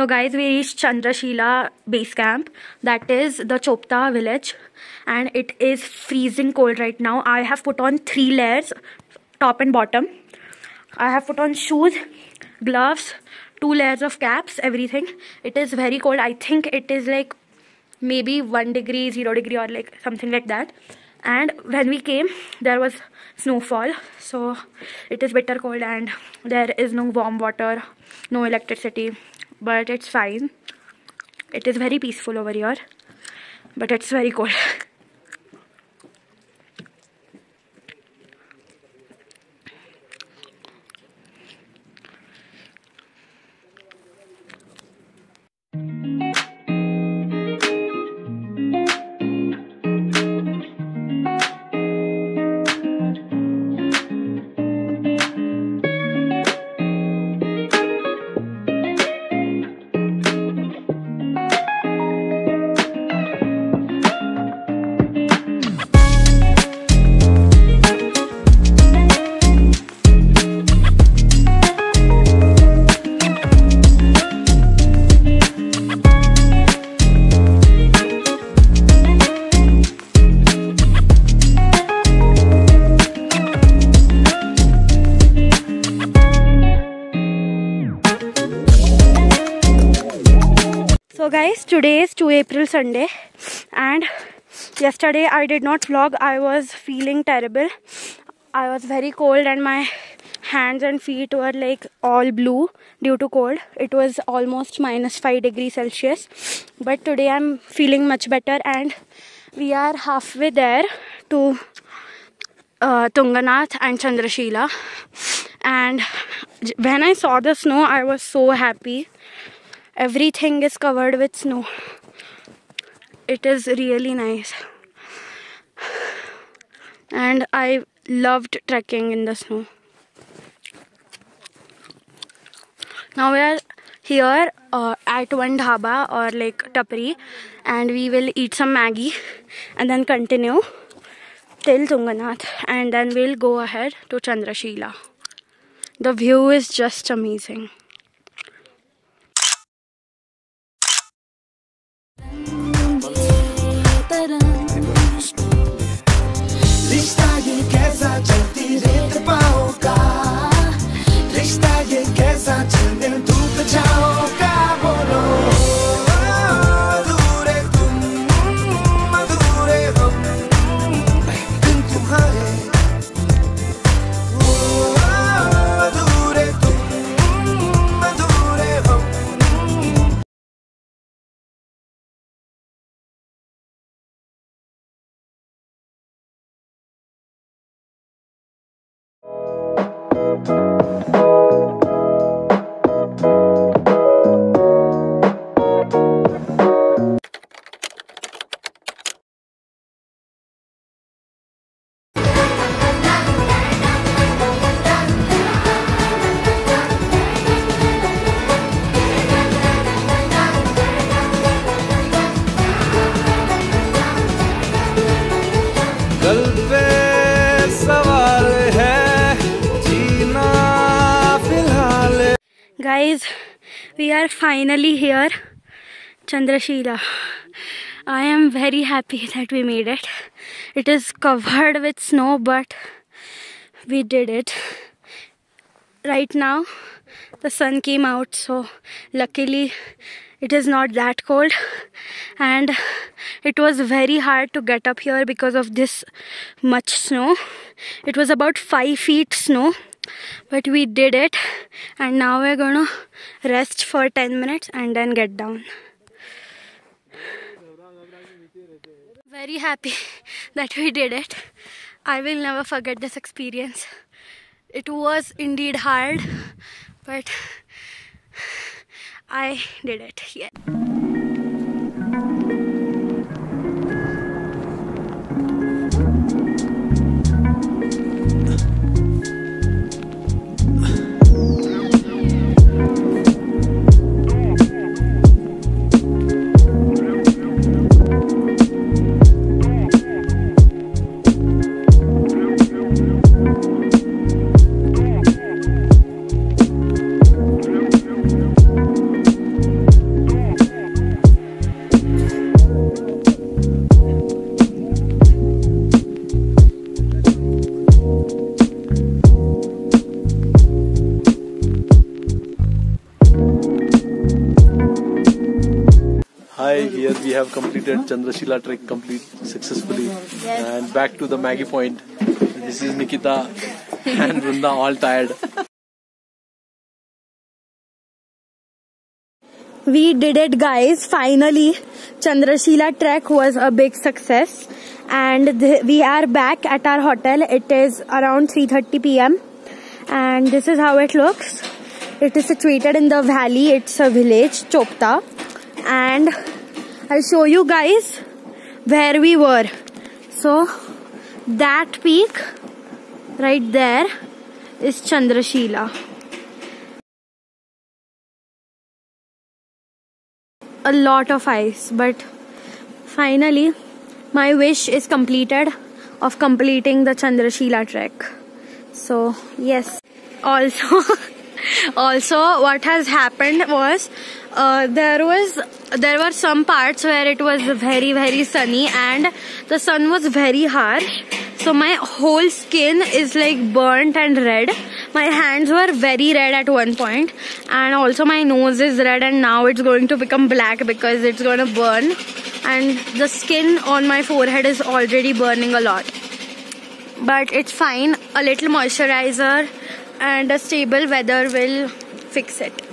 So guys, we reached Chandrashila base camp. That is the Chopta village, and it is freezing cold right now. I have put on three layers, top and bottom. I have put on shoes, gloves, two layers of caps, everything. It is very cold. I think it is like maybe one degree, zero degree, or like something like that. And when we came, there was snowfall, so it is bitter cold, and there is no warm water, no electricity, but it's fine. It is very peaceful over here, but it's very cold. guys, today is 2 April Sunday and yesterday I did not vlog. I was feeling terrible. I was very cold and my hands and feet were like all blue due to cold. It was almost minus 5 degrees Celsius. But today I'm feeling much better and we are halfway there to uh, Tunganath and Chandrashila. And when I saw the snow, I was so happy everything is covered with snow. It is really nice. And i loved trekking in the snow. Now we are here uh, at one dhaba or like tapri and we will eat some Maggi and then continue till tunganath and then we'll go ahead to chandrashila. The view is just amazing Guys, we are finally here, Chandrashila. I am very happy that we made it. It is covered with snow, but we did it. Right now, the sun came out, so luckily, it is not that cold. And it was very hard to get up here because of this much snow. It was about 5 feet snow but we did it. And now we're gonna rest for 10 minutes and then get down. Very happy that we did it. I will never forget this experience. It was indeed hard but i did it. Yeah have completed Chandrashila trek complete successfully. Yes. And back to the Maggi point. This is Nikita and Vrunda all tired. We did it guys, finally. Chandrashila trek was a big success and we are back at our hotel. It is around 3.30 pm and this is how it looks. It is situated in the valley. It's a village, Chopta. And I'll show you guys where we were. So that peak right there is Chandrashila. a lot of ice but finally my wish is completed of completing the chandrashila trek so yes also also what has happened was uh, there was there were some parts where it was very very sunny and the sun was very harsh. So my whole skin is like burnt and red. My hands were very red at one point and also my nose is red and now it's going to become black because it's going to burn. And the skin on my forehead is already burning a lot. But it's fine. A little moisturizer and a stable weather will fix it